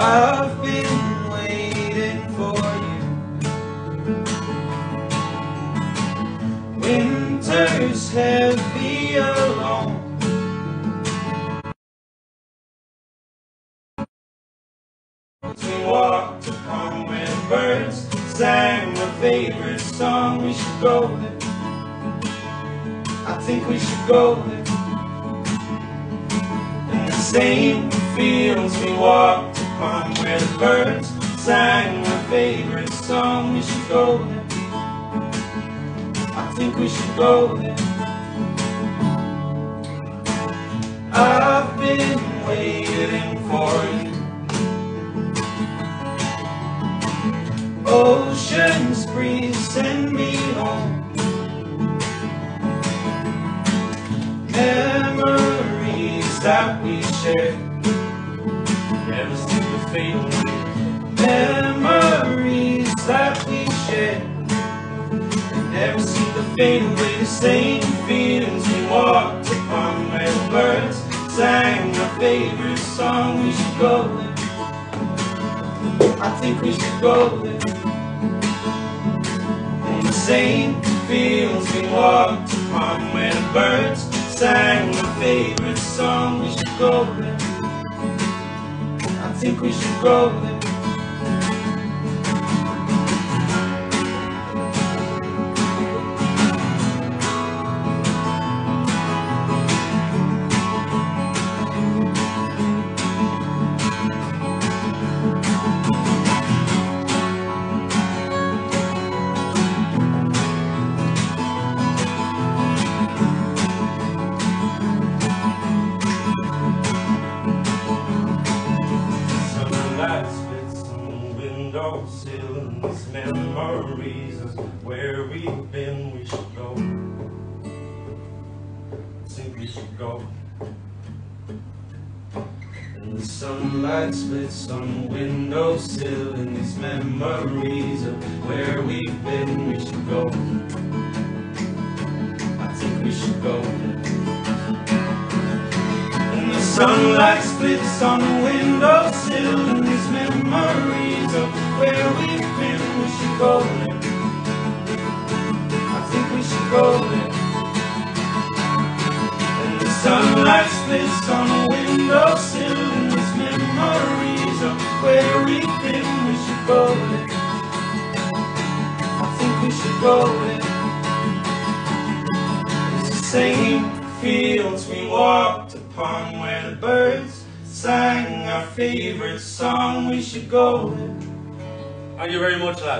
I've been waiting for you. Winter's heavy alone. We walked upon where birds sang my favorite song. We should go there. I think we should go there. In the same fields we walked the birds sang my favorite song. We should go there. I think we should go there. I've been waiting for you. Ocean's breeze send me home. Memories that we share. Never fade. Memories that we share. Never see the fade away. The same feelings we walked upon where the birds sang our favorite song. We should go there. I think we should go there. In the same fields we walked upon where the birds sang our favorite song. We should go there. I think we some windowsill and these memories of where we've been. We should go. Think we should go. And the sunlight splits on the windowsill and these memories of where we've been. We should go. Sunlight splits on the windowsill And these memories of where we've been We should go there. I think we should go there. And the sunlight splits on the windowsill And these memories of where we've been We should go there. I think we should go there. It's the same fields we walked where the birds sang our favorite song. We should go there. Thank you very much, lad.